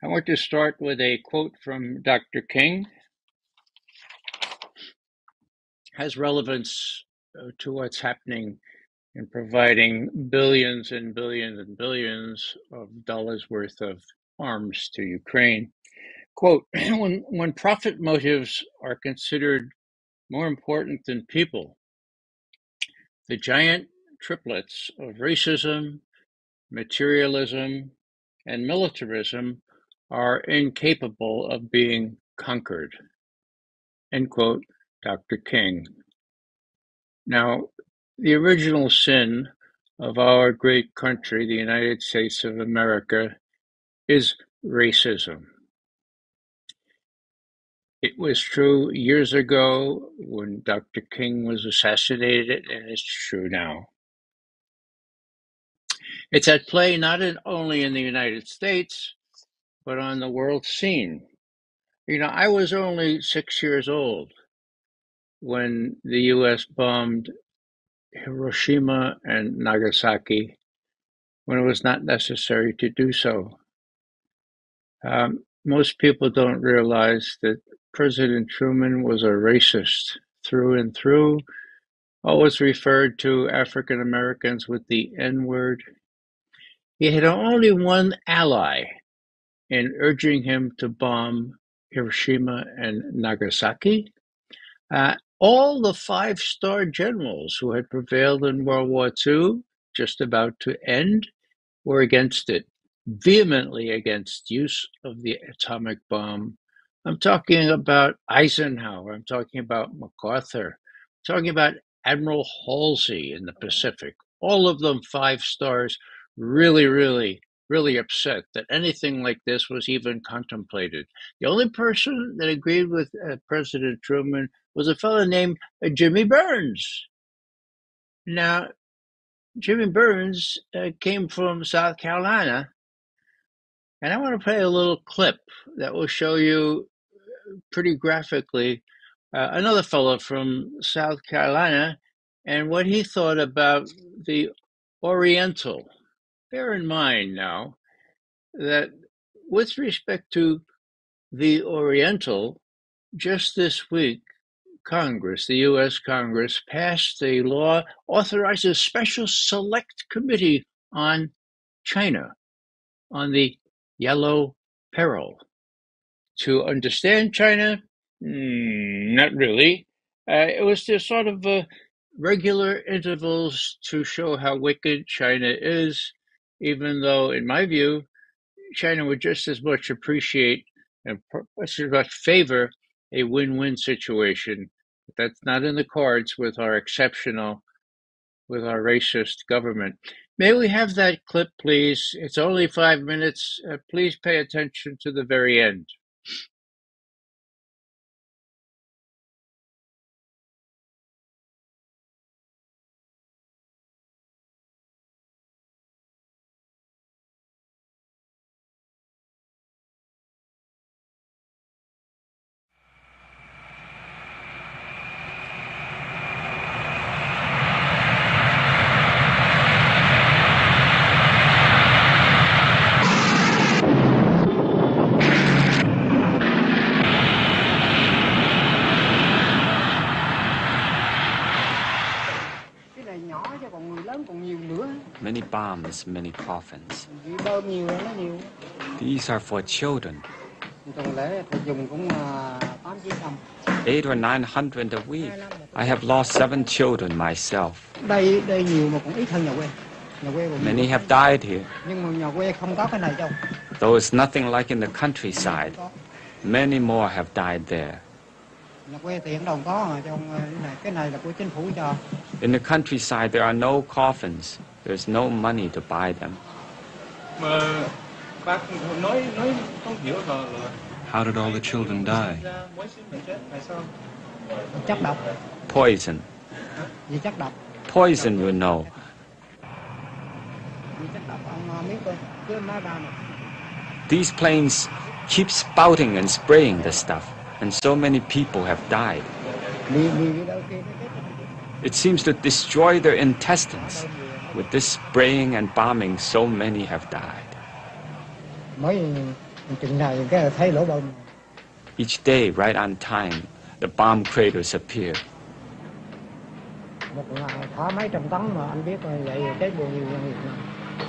I want to start with a quote from Dr. King. Has relevance uh, to what's happening in providing billions and billions and billions of dollars worth of arms to Ukraine. Quote, when, when profit motives are considered more important than people, the giant triplets of racism, materialism, and militarism are incapable of being conquered. End quote, Dr. King. Now, the original sin of our great country, the United States of America, is racism. It was true years ago when Dr. King was assassinated, and it's true now. It's at play not in, only in the United States, but on the world scene. You know, I was only six years old when the US bombed Hiroshima and Nagasaki when it was not necessary to do so. Um, most people don't realize that President Truman was a racist through and through, always referred to African Americans with the N word. He had only one ally in urging him to bomb Hiroshima and Nagasaki. Uh, all the five star generals who had prevailed in World War II, just about to end, were against it, vehemently against use of the atomic bomb. I'm talking about Eisenhower, I'm talking about MacArthur, I'm talking about Admiral Halsey in the Pacific. All of them five stars, really, really, really upset that anything like this was even contemplated. The only person that agreed with uh, President Truman was a fellow named uh, Jimmy Byrnes. Now, Jimmy Byrnes uh, came from South Carolina, and I want to play a little clip that will show you pretty graphically uh, another fellow from South Carolina and what he thought about the Oriental. Bear in mind now that with respect to the Oriental, just this week, Congress, the U.S. Congress, passed a law authorizing a special select committee on China, on the yellow peril. To understand China, mm, not really. Uh, it was just sort of uh, regular intervals to show how wicked China is, even though, in my view, China would just as much appreciate and as much favor a win-win situation. But that's not in the cards with our exceptional, with our racist government. May we have that clip, please? It's only five minutes. Uh, please pay attention to the very end. Many many coffins. These are for children. Eight or nine hundred a week. I have lost seven children myself. Many have died here. Though it's nothing like in the countryside, many more have died there. In the countryside, there are no coffins. There's no money to buy them. How did all the children die? Poison. Poison, you know. These planes keep spouting and spraying the stuff, and so many people have died. It seems to destroy their intestines. With this spraying and bombing, so many have died. chừng nào cái là thấy lỗ bom Each day, right on time, the bomb craters appear. một ngày thả mấy trăm tấn mà anh biết rồi vậy thì chết bao nhiêu nhân Việt Nam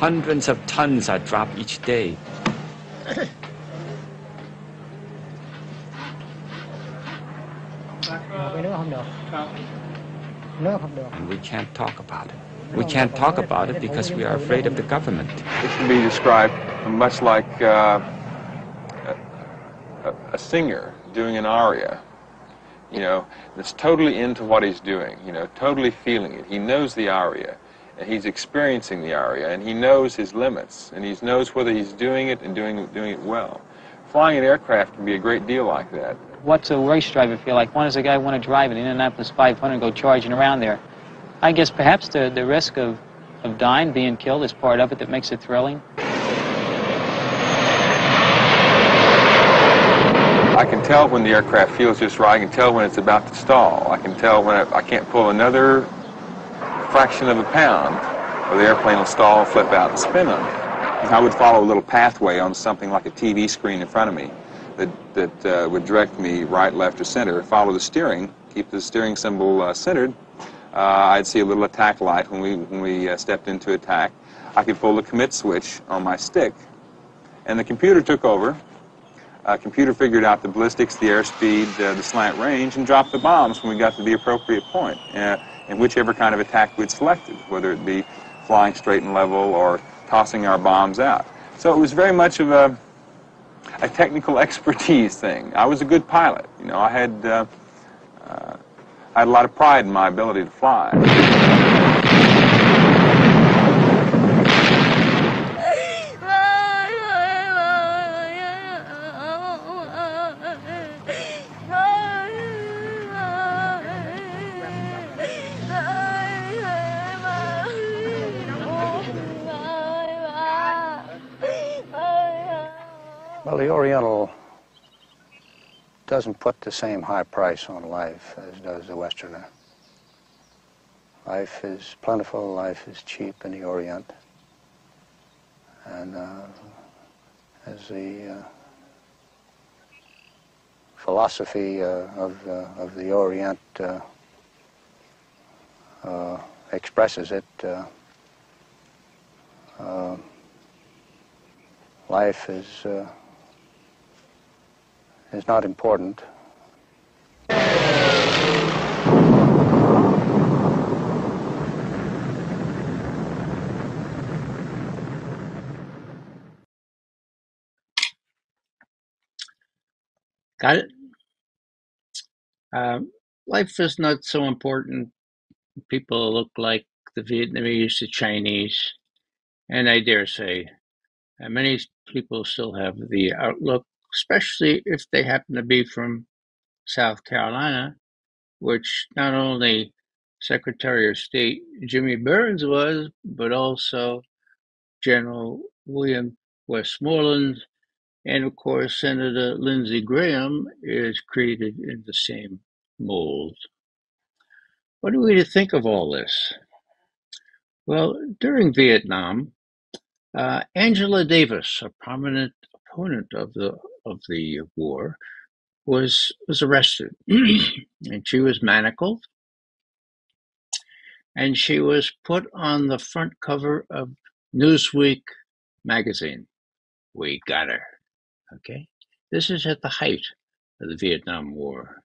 Hundreds of tons are dropped each day. mà cái nước không được nước không được and we can't talk about it. We can't talk about it because we are afraid of the government. It can be described much like uh, a, a singer doing an aria, you know, that's totally into what he's doing, you know, totally feeling it. He knows the aria, and he's experiencing the aria, and he knows his limits, and he knows whether he's doing it and doing, doing it well. Flying an aircraft can be a great deal like that. What's a race driver feel like? One is a guy want to drive an Indianapolis 500 go charging around there. I guess perhaps the, the risk of, of dying, being killed, is part of it that makes it thrilling. I can tell when the aircraft feels just right. I can tell when it's about to stall. I can tell when I, I can't pull another fraction of a pound, or the airplane will stall, flip out, and spin on me. I would follow a little pathway on something like a TV screen in front of me that, that uh, would direct me right, left, or center. Follow the steering, keep the steering symbol uh, centered. Uh, I'd see a little attack light when we, when we uh, stepped into attack. I could pull the commit switch on my stick, and the computer took over. Uh, computer figured out the ballistics, the airspeed, uh, the slant range, and dropped the bombs when we got to the appropriate point, uh, in whichever kind of attack we'd selected, whether it be flying straight and level or tossing our bombs out. So it was very much of a, a technical expertise thing. I was a good pilot. You know, I had, uh, I had a lot of pride in my ability to fly. Well, the Oriental doesn't put the same high price on life as does the Westerner. Life is plentiful, life is cheap in the Orient. And uh, as the uh, philosophy uh, of, uh, of the Orient uh, uh, expresses it, life is is not important. Got it? Um, life is not so important. People look like the Vietnamese, the Chinese, and I dare say uh, many people still have the outlook, especially if they happen to be from South Carolina, which not only Secretary of State Jimmy Byrnes was, but also General William Westmoreland, and of course Senator Lindsey Graham is created in the same mold. What are we to think of all this? Well, during Vietnam, uh, Angela Davis, a prominent opponent of the of the war, was was arrested, and she was manacled, and she was put on the front cover of Newsweek magazine. We got her. Okay, this is at the height of the Vietnam War.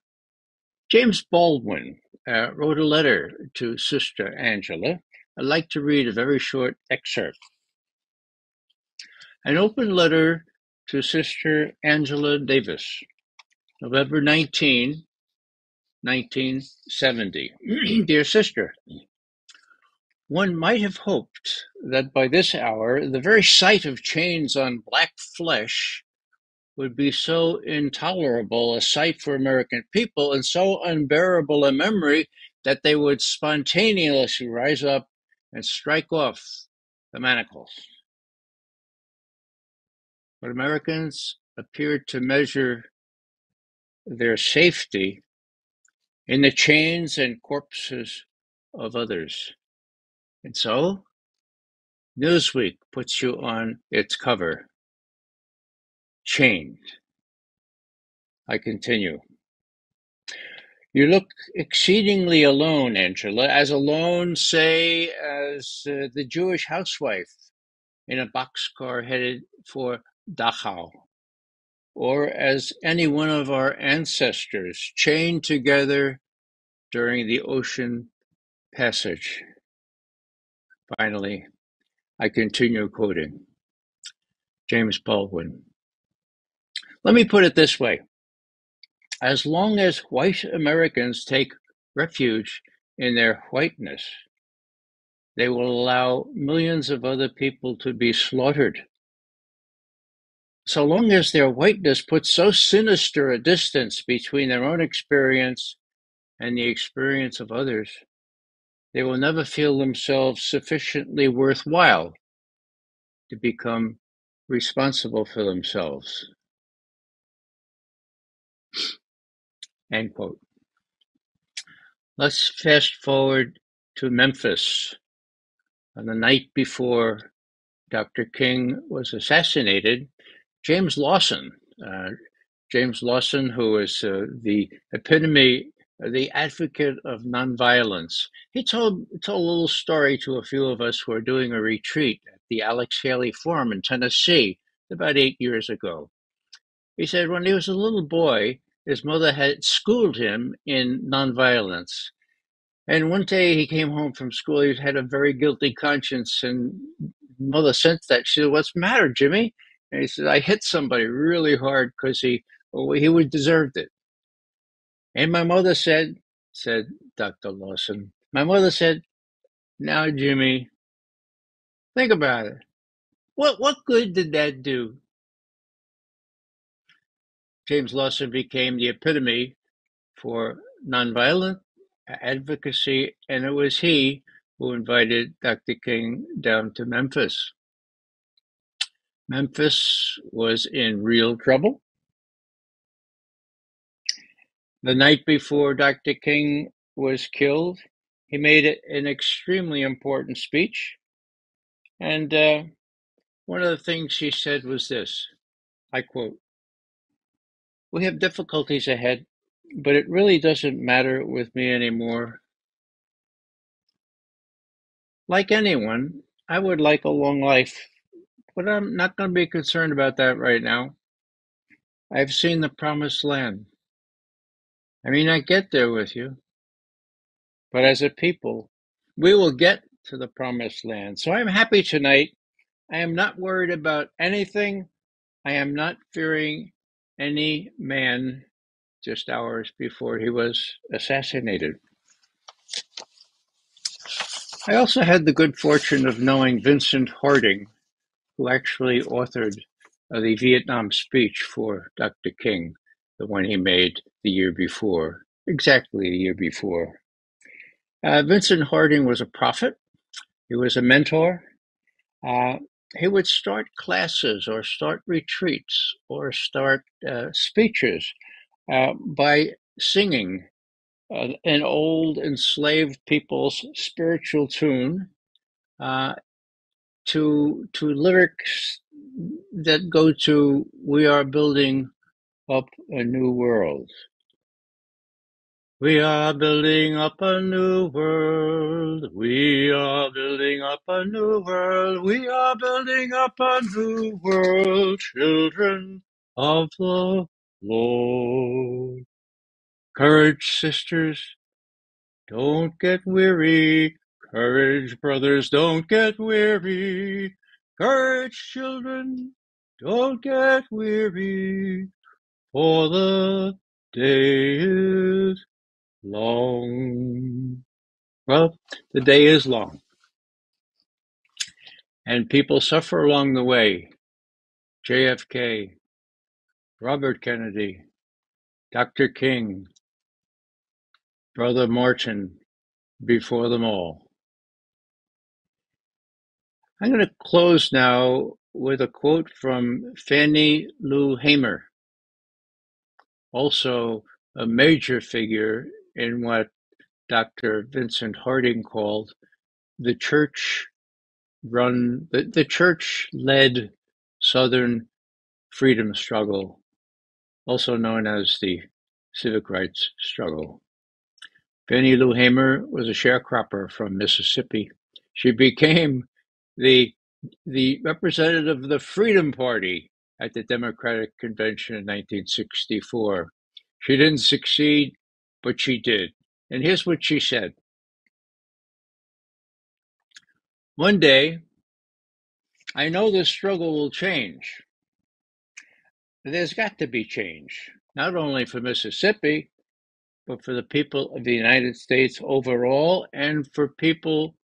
James Baldwin uh, wrote a letter to Sister Angela. I'd like to read a very short excerpt. An open letter to Sister Angela Davis, November 19, 1970. Dear Sister, one might have hoped that by this hour the very sight of chains on black flesh would be so intolerable a sight for American people and so unbearable a memory that they would spontaneously rise up and strike off the manacles. But Americans appeared to measure their safety in the chains and corpses of others. And so, Newsweek puts you on its cover. chained. I continue. You look exceedingly alone, Angela, as alone, say, as uh, the Jewish housewife in a boxcar headed for Dachau, or as any one of our ancestors chained together during the ocean passage. Finally, I continue quoting James Baldwin. Let me put it this way as long as white Americans take refuge in their whiteness, they will allow millions of other people to be slaughtered. So long as their whiteness puts so sinister a distance between their own experience and the experience of others, they will never feel themselves sufficiently worthwhile to become responsible for themselves. End quote. Let's fast forward to Memphis on the night before Dr. King was assassinated. James Lawson, uh, James Lawson, who is uh, the epitome, the advocate of nonviolence, he told told a little story to a few of us who are doing a retreat at the Alex Haley Farm in Tennessee about eight years ago. He said when he was a little boy, his mother had schooled him in nonviolence. And one day he came home from school, he had a very guilty conscience, and mother sensed that. She said, What's the matter, Jimmy? And he said, I hit somebody really hard because he, well, he would deserved it. And my mother said, said Dr. Lawson, my mother said, Now, Jimmy, think about it. What, what good did that do? James Lawson became the epitome for nonviolent advocacy, and it was he who invited Dr. King down to Memphis. Memphis was in real trouble. The night before Dr. King was killed, he made an extremely important speech. And uh, one of the things he said was this I quote, We have difficulties ahead, but it really doesn't matter with me anymore. Like anyone, I would like a long life, but I'm not going to be concerned about that right now. I've seen the promised land. I mean, I get there with you, but as a people, we will get to the promised land. So I'm happy tonight. I am not worried about anything. I am not fearing any man just hours before he was assassinated. I also had the good fortune of knowing Vincent Harding, who actually authored uh, the Vietnam speech for Dr. King, the one he made the year before, exactly a year before. Uh, Vincent Harding was a prophet, he was a mentor. Uh, he would start classes or start retreats or start uh, speeches uh, by singing uh, an old enslaved people's spiritual tune to to lyrics that go to "We are building up a new world." We are building up a new world. We are building up a new world. We are building up a new world, children of the Lord. Courage, sisters, don't get weary. Courage, brothers, don't get weary. Courage, children, don't get weary. For the day is long. Well, the day is long. And people suffer along the way. JFK, Robert Kennedy, Dr. King, Brother Martin, before them all. I'm going to close now with a quote from Fannie Lou Hamer, also a major figure in what Dr. Vincent Harding called the church run, the, the church led Southern freedom struggle, also known as the civic rights struggle. Fannie Lou Hamer was a sharecropper from Mississippi. She became the the representative of the Freedom Party at the Democratic Convention in 1964. She didn't succeed, but she did. And here's what she said One day, I know this struggle will change. There's got to be change, not only for Mississippi, but for the people of the United States overall and for people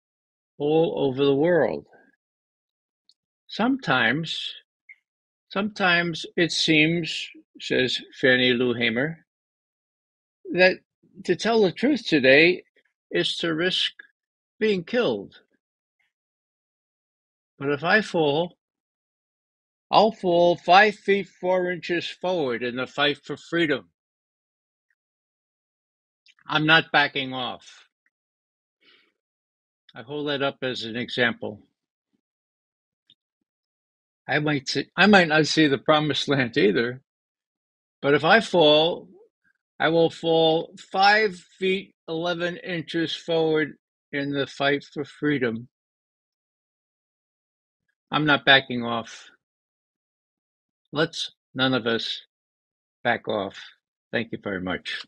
all over the world. Sometimes, sometimes it seems, says Fannie Lou Hamer, that to tell the truth today is to risk being killed. But if I fall, I'll fall five feet four inches forward in the fight for freedom. I'm not backing off. I hold that up as an example. I might see, I might not see the promised land either, but if I fall, I will fall five feet eleven inches forward in the fight for freedom. I'm not backing off. Let's none of us back off. Thank you very much.